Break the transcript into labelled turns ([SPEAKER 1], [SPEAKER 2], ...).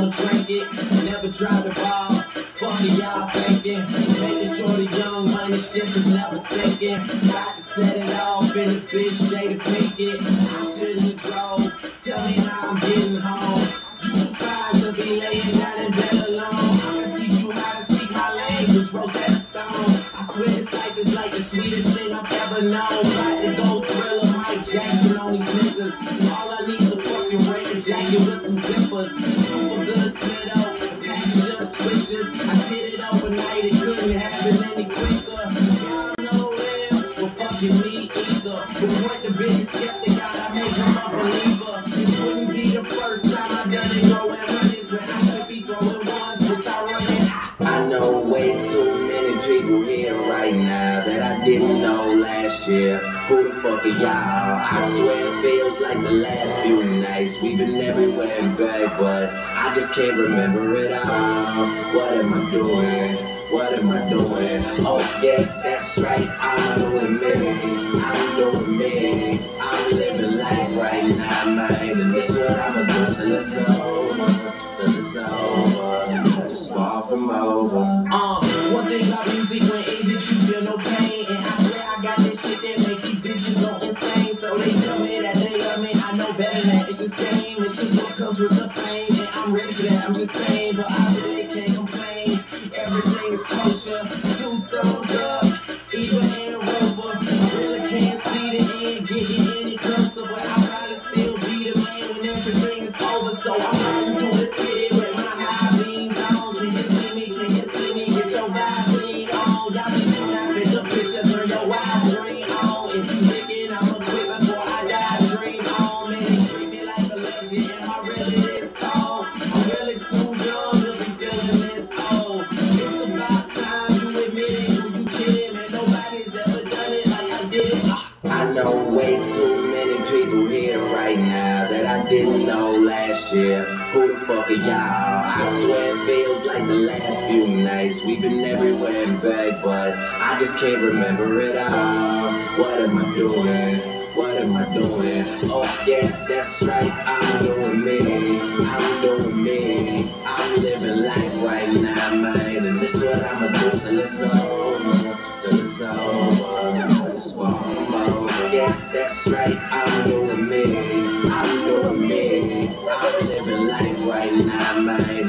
[SPEAKER 1] I'ma drink it, never try to ball. Fuck y'all thinking. Making sure the young money ship is never sinking. Got to set it off in this bitch, Jada it. I shouldn't have drove. Tell me how I'm getting home. You find will be laying down in bed alone. I'ma teach you how to speak my language, Rosetta Stone. I swear this life is like the sweetest thing I've ever known. About to go thriller Mike Jackson on these niggas. All I Super good switches. I it overnight, it couldn't happen any quicker. Y'all know fucking me either. But what the biggest skeptic out, I make him a believer. It wouldn't be the first time I done it but I should be ones. I know way too many people here right now that I didn't know last year. Who the fuck are y'all? I swear it feels like the last few nights. We've been everywhere back, but I just can't remember it all. What am I doing? What am I doing? Oh yeah, that's right. I'm doing me. I'm doing me. I'm living life right now, man. And this what I'ma do till it's over. Till it's over. It's far from over. Uh, one thing about music when it hits you feel no pain. Game. Just what comes with the fame. And I'm ready for that. I'm just saying, but I really can't complain. Everything is kosher. Two thumbs I know way too many people here right now that I didn't know last year. Who the fuck are y'all? I swear it feels like the last few nights. We've been everywhere and back, but I just can't remember it all. What am I doing? What am I doing? Oh yeah, that's right. I'm doing me. I'm doing me. I'm living life right now, man. And this is what I'ma do it's over. That's right. I'm doing me. I'm doing me. I'm living life right now, man.